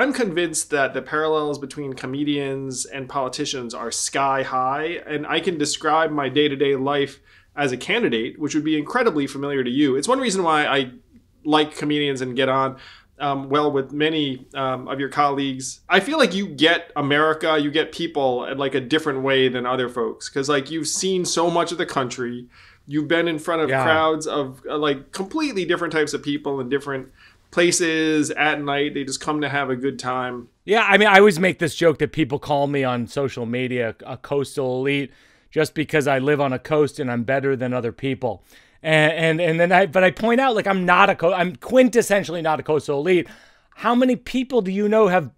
I'm convinced that the parallels between comedians and politicians are sky high, and I can describe my day to day life as a candidate, which would be incredibly familiar to you. It's one reason why I like comedians and get on um, well with many um, of your colleagues. I feel like you get America, you get people at like a different way than other folks because like you've seen so much of the country. You've been in front of Yeah. crowds of uh, like completely different types of people and different places at night. They just come to have a good time. Yeah, I mean, I always make this joke that people call me on social media a coastal elite just because I live on a coast and I'm better than other people. And and, and then I but I point out like I'm not a co- I'm quintessentially not a coastal elite. How many people do you know have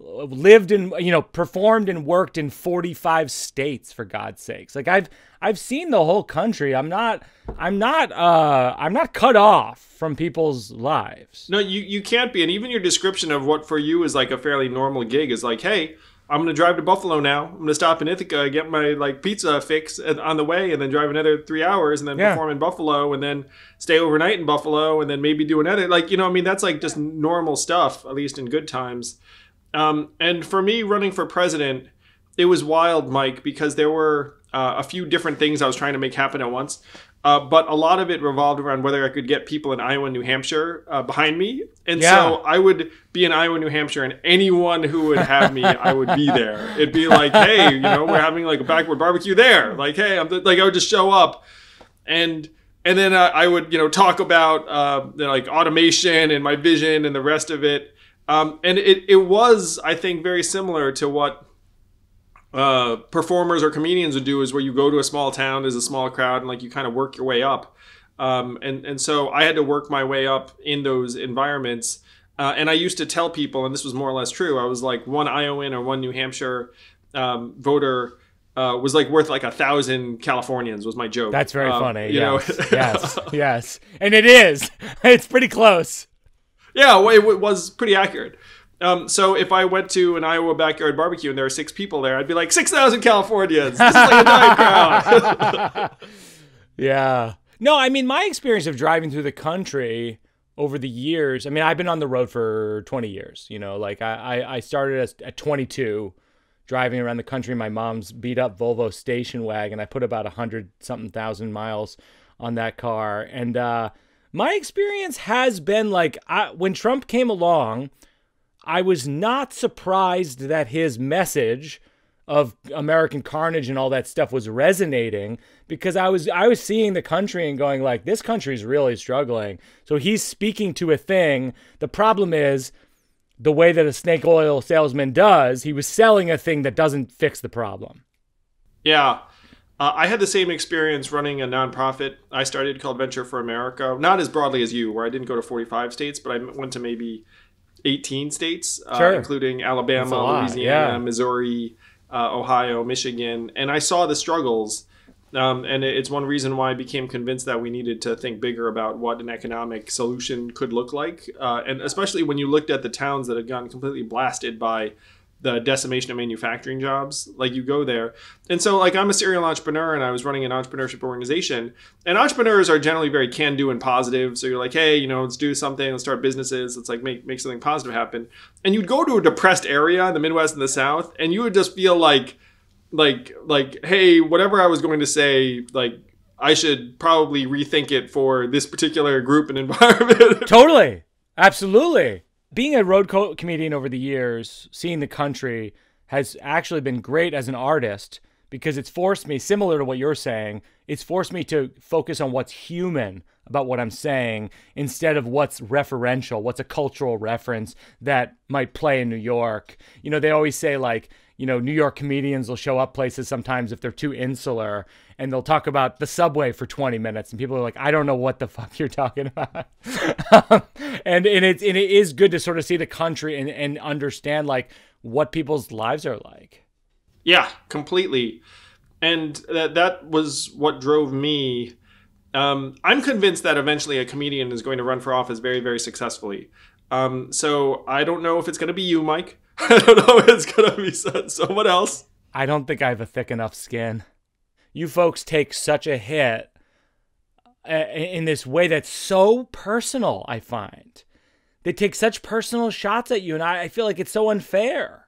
lived and you know performed and worked in 45 states for god's sakes like i've i've seen the whole country i'm not i'm not uh i'm not cut off from people's lives No, you you can't be. And even your description of what for you is like a fairly normal gig is like, hey, I'm gonna drive to Buffalo now. I'm gonna stop in Ithaca, get my like pizza fix on the way, and then drive another three hours, and then Yeah. perform in Buffalo, and then stay overnight in Buffalo, and then maybe do another. Like you know, I mean, that's like just normal stuff, at least in good times. Um, and for me, running for president, it was wild, Mike, because there were uh, a few different things I was trying to make happen at once. Uh, but a lot of it revolved around whether I could get people in Iowa and New Hampshire uh, behind me. And Yeah. so I would be in Iowa, New Hampshire, and anyone who would have me, I would be there. It'd be like, hey, you know, we're having like a backward barbecue there. Like, hey, I'm th- like, I would just show up, and and then I would, you know, talk about uh, you know, like automation and my vision and the rest of it. Um, and it, it was, I think, very similar to what uh, performers or comedians would do is where you go to a small town, there's a small crowd, and like you kind of work your way up. Um, and and so I had to work my way up in those environments. Uh, and I used to tell people, and this was more or less true. I was like one Iowan or one New Hampshire um, voter uh, was like worth like a thousand Californians. Was my joke. that's very Um, funny You yes know, yes yes and it is it's pretty close Yeah, it was pretty accurate. Um, so if I went to an Iowa backyard barbecue and there were six people there, I'd be like six thousand Californians. This is like a giant crowd. Yeah. No, I mean, my experience of driving through the country over the years, I mean, I've been on the road for 20 years. You know, like I, I, started at 22 driving around the country. My mom's beat up Volvo station wagon. I put about a hundred something thousand miles on that car. And uh, my experience has been like I, when Trump came along, I was not surprised that his message of American carnage and all that stuff was resonating because I was I was seeing the country and going like this country's really struggling. So he's speaking to a thing. The problem is the way that a snake oil salesman does, he was selling a thing that doesn't fix the problem. yeah. Uh, I had the same experience running a nonprofit I started called Venture for America. Not as broadly as you, where I didn't go to 45 states, but I went to maybe 18 states, uh, Sure. including Alabama, That's a lot, Louisiana, yeah. Missouri, uh, Ohio, Michigan. And I saw the struggles. Um, and it's one reason why I became convinced that we needed to think bigger about what an economic solution could look like. Uh, and especially when you looked at the towns that had gotten completely blasted by the decimation of manufacturing jobs. Like you go there. And so like I'm a serial entrepreneur and I was running an entrepreneurship organization. And entrepreneurs are generally very can do and positive. So you're like, hey, you know, let's do something, let's start businesses, let's like make make something positive happen. And you'd go to a depressed area in the Midwest and the South, and you would just feel like like like, hey, whatever I was going to say, like I should probably rethink it for this particular group and environment. Totally. Absolutely. Being a road co- comedian over the years, seeing the country has actually been great as an artist because it's forced me, similar to what you're saying, it's forced me to focus on what's human about what I'm saying instead of what's referential, what's a cultural reference that might play in New York. You know, they always say, like, you know, New York comedians will show up places sometimes if they're too insular and they'll talk about the subway for 20 minutes and people are like, I don't know what the fuck you're talking about. and and it's and it is good to sort of see the country and, and understand like what people's lives are like. Yeah, completely. And that that was what drove me. Um, I'm convinced that eventually a comedian is going to run for office very, very successfully. Um, so I don't know if it's going to be you, Mike. I don't know if it's going to be someone else. I don't think I have a thick enough skin. You folks take such a hit uh, in this way that's so personal, I find. they take such personal shots at you, and I, I feel like it's so unfair.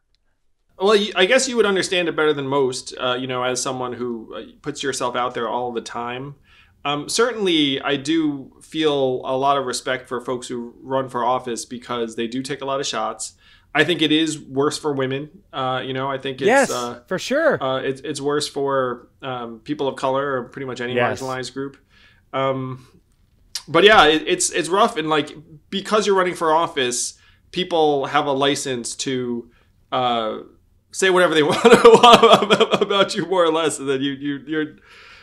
Well, I guess you would understand it better than most, uh, you know, as someone who uh, puts yourself out there all the time. Um, certainly, I do feel a lot of respect for folks who run for office because they do take a lot of shots. I think it is worse for women. Uh, you know, I think it's yes, uh, for sure. Uh, it's it's worse for um, people of color or pretty much any Yes. marginalized group. Um, but yeah, it, it's it's rough and like because you're running for office, people have a license to uh, say whatever they want about you, more or less, and then you you you're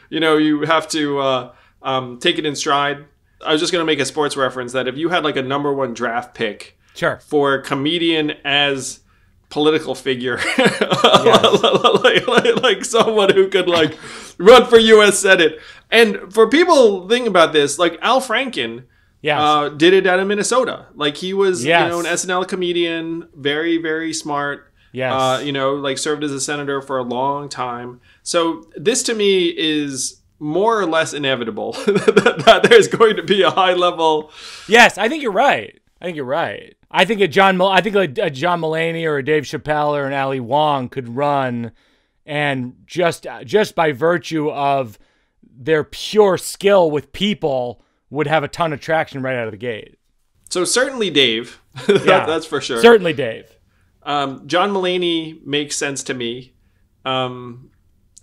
you know you have to uh, um, take it in stride. I was just gonna make a sports reference that if you had like a number one draft pick sure. for comedian as political figure like, like, like someone who could like run for us senate and for people thinking about this like al franken Yes. uh, did it out of minnesota like he was Yes. you know an snl comedian very very smart yes. uh, you know like served as a senator for a long time so this to me is more or less inevitable that, that there's going to be a high level Yes, I think you're right. I think you're right. I think a John, Mul- I think like a John Mulaney or a Dave Chappelle or an Ali Wong could run, and just just by virtue of their pure skill with people, would have a ton of traction right out of the gate. so certainly dave Yeah. that's for sure Certainly, Dave. Um, John Mulaney makes sense to me. Um,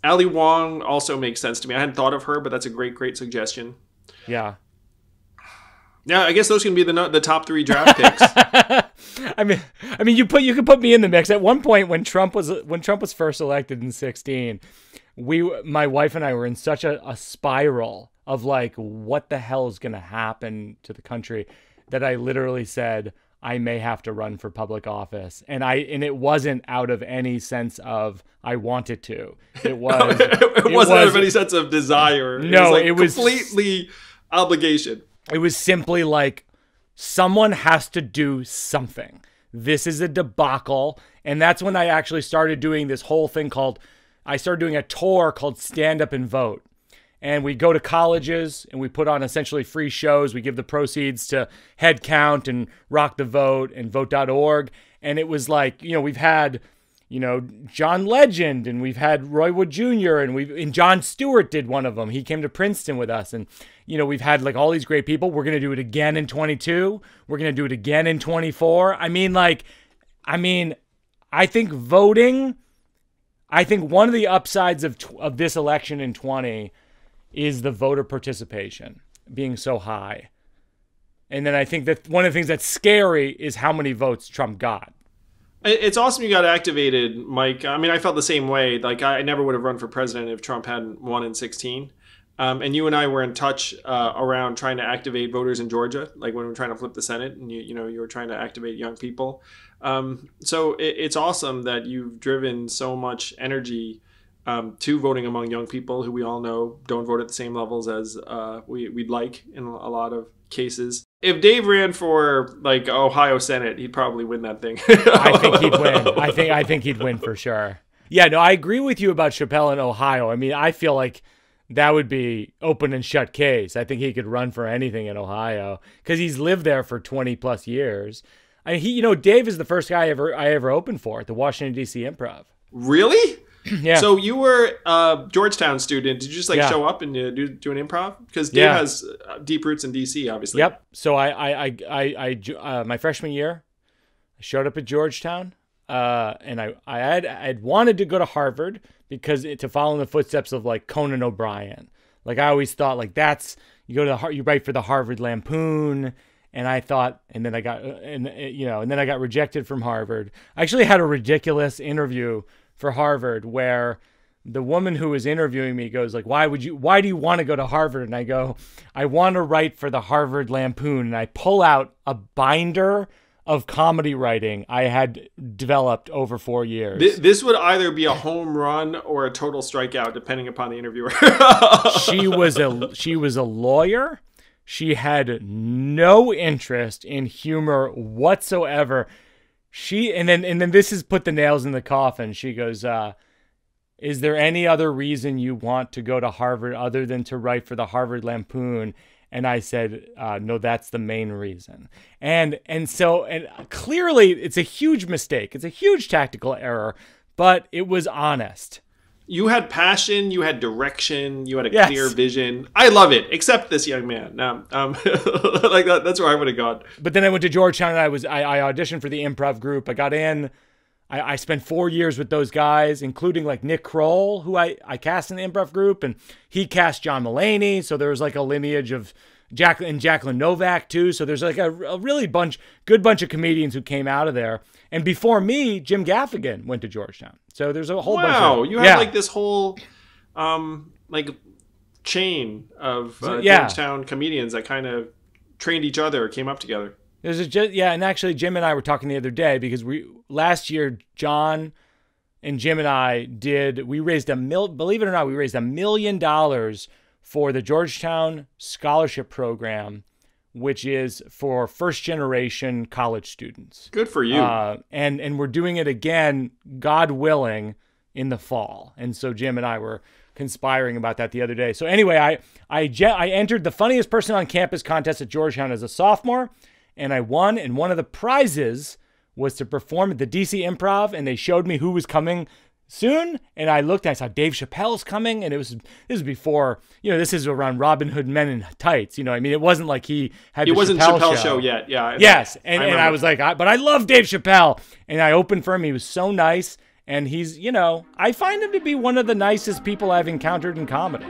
Ali Wong also makes sense to me. I hadn't thought of her, but that's a great, great suggestion. Yeah. Yeah, I guess those can be the the top three draft picks. I mean, I mean, you put you could put me in the mix. At one point, when Trump was when Trump was first elected in sixteen, we, my wife and I, were in such a, a spiral of like, what the hell is going to happen to the country, that I literally said I may have to run for public office, and I and it wasn't out of any sense of I wanted to. It was. it wasn't out of any sense of desire. No, like it was- completely obligation. It was simply like someone has to do something. This is a debacle. And that's when I actually started doing this whole thing called, I started doing a tour called Stand Up and Vote. And we go to colleges and we put on essentially free shows. We give the proceeds to Head Count and Rock the Vote and Vote.org. And it was like, you know, we've had you know John Legend and we've had Roy Wood Jr. and we've and Jon Stewart did one of them. He came to Princeton with us and you know we've had like all these great people. We're going to do it again in 22. We're going to do it again in 24. I mean like I mean I think voting I think one of the upsides of of this election in 20 is the voter participation being so high. And then I think that one of the things that's scary is how many votes Trump got. It's awesome you got activated, Mike. I mean, I felt the same way. Like, I never would have run for president if Trump hadn't won in 16. Um, and you and I were in touch uh, around trying to activate voters in Georgia, like when we were trying to flip the Senate, and you, you know, you were trying to activate young people. Um, so it, it's awesome that you've driven so much energy um, to voting among young people who we all know don't vote at the same levels as uh, we, we'd like in a lot of cases. If Dave ran for like Ohio Senate, he'd probably win that thing. I think he'd win. I think I think he'd win for sure. Yeah, no, I agree with you about Chappelle in Ohio. I mean, I feel like that would be open and shut case. I think he could run for anything in Ohio because he's lived there for twenty plus years. I mean, he, you know, Dave is the first guy I ever I ever opened for at the Washington D.C. Improv. Really? Yeah. So you were a Georgetown student. Did you just like Yeah. show up and uh, do do an improv? Because Dave Yeah. has uh, deep roots in DC, obviously. Yep. So I, I, I, I, I uh, my freshman year, I showed up at Georgetown, uh, and I, I had, I had wanted to go to Harvard because it, to follow in the footsteps of like Conan O'Brien. Like I always thought, like that's you go to the you write for the Harvard Lampoon, and I thought, and then I got, uh, and uh, you know, and then I got rejected from Harvard. I actually had a ridiculous interview for Harvard where the woman who was interviewing me goes like why would you why do you want to go to harvard? And i go i want to write for the harvard lampoon. And i pull out a binder of comedy writing i had developed over four years. Th- this would either be a home run or a total strikeout, depending upon the interviewer. she was a she was a lawyer. She had no interest in humor whatsoever she and then and then this has put the nails in the coffin she goes uh is there any other reason you want to go to harvard other than to write for the harvard lampoon And I said, uh, no, that's the main reason. And and so and clearly it's a huge mistake. It's a huge tactical error, but it was honest. You had passion, you had direction, you had a Yes. clear vision. I love it, except this young man. Um, um, like that, that's where I would have gone. But then I went to Georgetown and I was I, I auditioned for the improv group. I got in. I, I spent four years with those guys, including like Nick Kroll, who I, I cast in the improv group, and he cast John Mulaney. So there was like a lineage of Jacqueline and Jacqueline Novak too. So there's like a, a really bunch good bunch of comedians who came out of there. And before me, Jim Gaffigan went to Georgetown. So there's a whole bunch Wow, you have yeah. like this whole, um, like chain of uh, Yeah. Georgetown comedians that kind of trained each other, came up together. There's a yeah, and actually Jim and I were talking the other day because we last year John and Jim and I did we raised a mil believe it or not we raised a million dollars for the Georgetown scholarship program which is for first generation college students. Good for you. Uh, and and we're doing it again God willing in the fall. And so Jim and I were conspiring about that the other day. So anyway, I I je- I entered the funniest person on campus contest at Georgetown as a sophomore and I won and one of the prizes was to perform at the DC Improv and they showed me who was coming soon and I looked and I saw Dave Chappelle's coming and it was this was before you know this is around Robin Hood Men in Tights you know I mean it wasn't like he had it wasn't Chappelle, Chappelle show. yet. Yeah. I- Yes, and, and I was like, I, but I love Dave Chappelle, and I opened for him. He was so nice, and he's, you know, I find him to be one of the nicest people I've encountered in comedy.